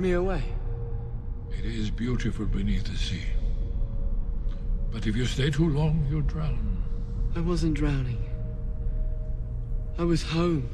me away. It is beautiful beneath the sea. But if you stay too long, you'll drown. I wasn't drowning. I was home.